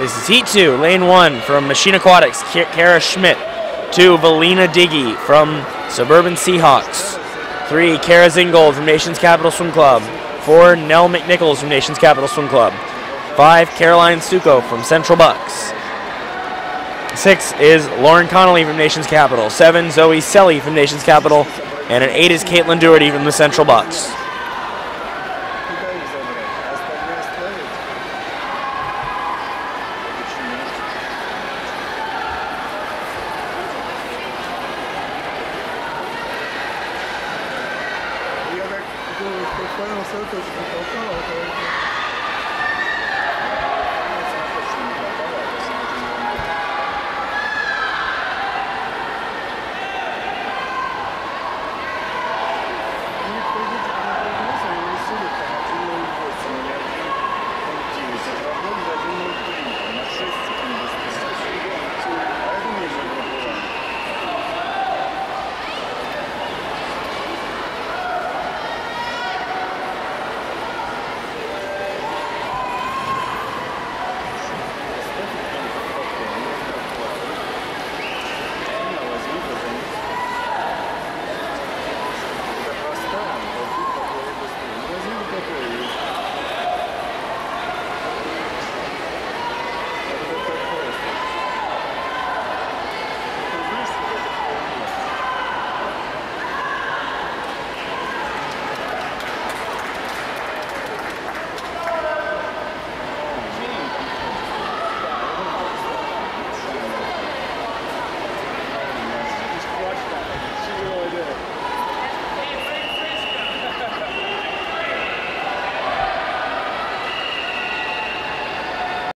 This is Heat 2, Lane 1 from Machine Aquatics, Kara Schmidt. 2, Valina Diggy from Suburban Seahawks. 3, Kara Zingold from Nation's Capital Swim Club. 4, Nell McNichols from Nation's Capital Swim Club. 5, Caroline Suko from Central Bucks. 6 is Lauren Connolly from Nation's Capital. 7, Zoe Selly from Nation's Capital. And an 8 is Caitlin Doherty from the Central Bucks. 我用手给给我哥老头